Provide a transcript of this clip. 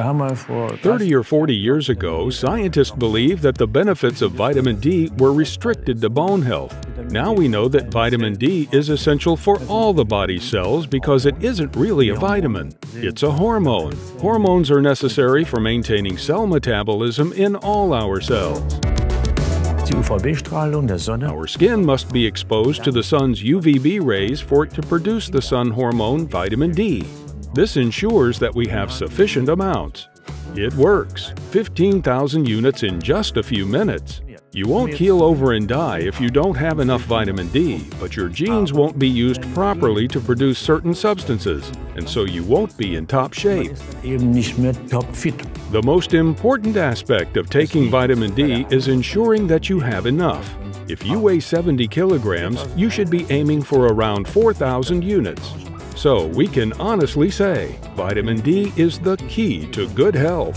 einmal vor 30 or 40 years ago, scientists believed that the benefits of vitamin D were restricted to bone health. Now we know that vitamin D is essential for all the body cells because it isn't really a vitamin. It's a hormone. Hormones are necessary for maintaining cell metabolism in all our cells. die UVB-Strahlung der Sonne Our skin must be exposed to the sun's UVB rays for it to produce the sun hormone vitamin D. This ensures that we have sufficient amounts. It works 15,000 units in just a few minutes. You won't keel over and die if you don't have enough vitamin D, but your genes won't be used properly to produce certain substances, and so you won't be in top shape. The most important aspect of taking vitamin D is ensuring that you have enough. If you weigh 70 kilograms, you should be aiming for around 4,000 units. So we can honestly say vitamin D is the key to good health.